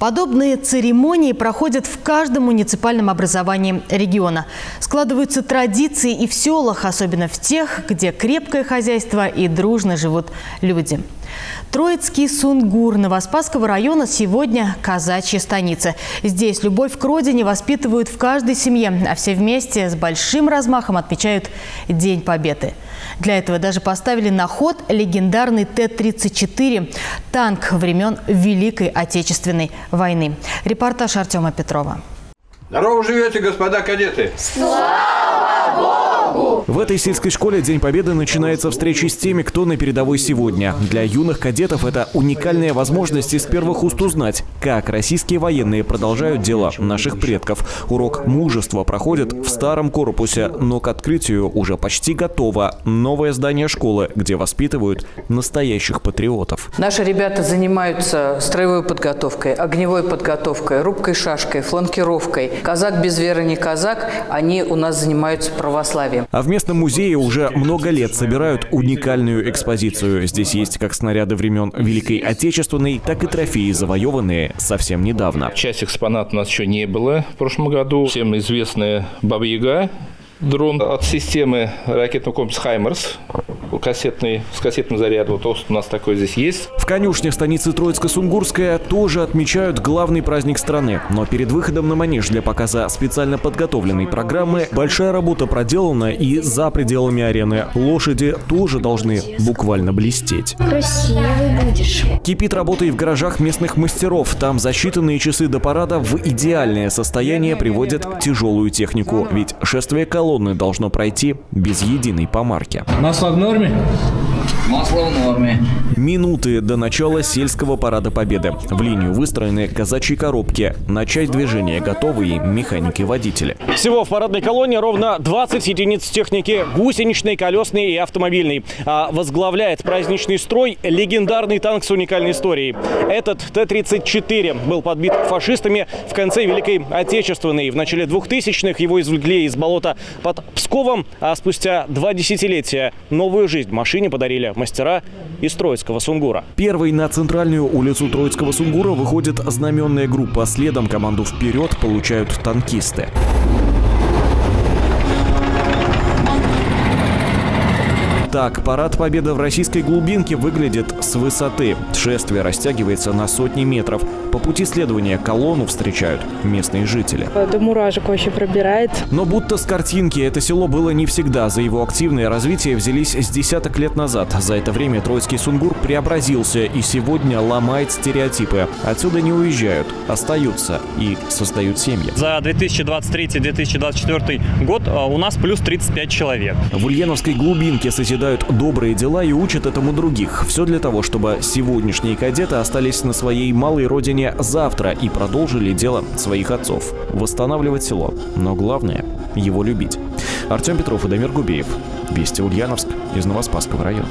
Подобные церемонии проходят в каждом муниципальном образовании региона. Складываются традиции и в селах, особенно в тех, где крепкое хозяйство и дружно живут люди. Троицкий Сунгур Новоспасского района сегодня казачья станица. Здесь любовь к родине воспитывают в каждой семье, а все вместе с большим размахом отмечают День Победы. Для этого даже поставили на ход легендарный Т-34 – танк времен Великой Отечественной войны. Репортаж Артема Петрова. Здорово живете, господа кадеты! Слава Богу! В этой сельской школе День Победы начинается встречей с теми, кто на передовой сегодня. Для юных кадетов это уникальная возможность из первых уст узнать, как российские военные продолжают дела наших предков. Урок мужества проходит в старом корпусе, но к открытию уже почти готово новое здание школы, где воспитывают настоящих патриотов. Наши ребята занимаются строевой подготовкой, огневой подготовкой, рубкой шашкой, фланкировкой. Казак без веры не казак, они у нас занимаются православием. А в местном музее уже много лет собирают уникальную экспозицию. Здесь есть как снаряды времен Великой Отечественной, так и трофеи, завоеванные совсем недавно. Часть экспонат у нас еще не было в прошлом году. Всем известная Баба Яга, дрон от системы ракетного комплекса «Хаймерс», кассетный, с кассетным зарядом. Вот у нас такой здесь есть. В конюшне станицы Троицко-Сунгурская тоже отмечают главный праздник страны. Но перед выходом на манеж для показа специально подготовленной программы большая работа проделана и за пределами арены. Лошади тоже должны буквально блестеть. Красивый будешь. Кипит работа и в гаражах местных мастеров. Там за считанные часы до парада в идеальное состояние приводят тяжелую технику. Ведь шествие колонны должно пройти без единой помарки. Масло в норме? Масло в норме. Минуты до начала сельского парада Победы. В линию выстроены казачьи коробки. Начать движение готовы и механики-водители. Всего в парадной колонне ровно 20 единиц техники гусеничной, колесной и автомобильной. А возглавляет праздничный строй легендарный танк с уникальной историей. Этот Т-34 был подбит фашистами в конце Великой Отечественной. В начале 2000-х его извлекли из болота под Псковом, а спустя два десятилетия новую жизнь машине подарили мастера из Троицкого Сунгура. Первый на центральную улицу Троицкого Сунгура выходит знаменная группа. Следом команду «Вперед» получают танкисты. Так, парад Победы в российской глубинке выглядит с высоты. Шествие растягивается на сотни метров. По пути следования колонну встречают местные жители. До мурашек вообще пробирает. Но будто с картинки это село было не всегда. За его активное развитие взялись с десяток лет назад. За это время Троицкий Сунгур преобразился и сегодня ломает стереотипы. Отсюда не уезжают, остаются и создают семьи. За 2023-2024 год а, у нас плюс 35 человек. В Ульяновской глубинке созидают добрые дела и учат этому других. Все для того, чтобы сегодняшние кадеты остались на своей малой родине завтра и продолжили дело своих отцов. Восстанавливать село. Но главное – его любить. Артем Петров и Дамир Губеев. Вести Ульяновск из Новоспасского района.